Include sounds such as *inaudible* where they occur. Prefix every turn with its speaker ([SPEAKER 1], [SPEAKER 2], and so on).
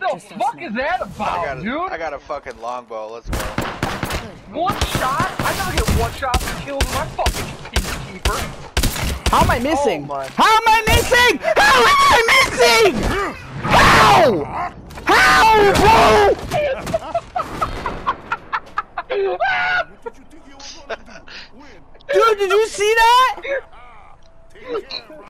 [SPEAKER 1] the fuck is that about,
[SPEAKER 2] I got, a,
[SPEAKER 1] dude?
[SPEAKER 2] I got a fucking longbow. Let's go.
[SPEAKER 1] One shot? I never get one shot to kill my fucking peacekeeper.
[SPEAKER 3] How am I missing?
[SPEAKER 1] Oh
[SPEAKER 3] How am I missing? How am I missing? How? How, bro? *laughs* Dude, did you see that?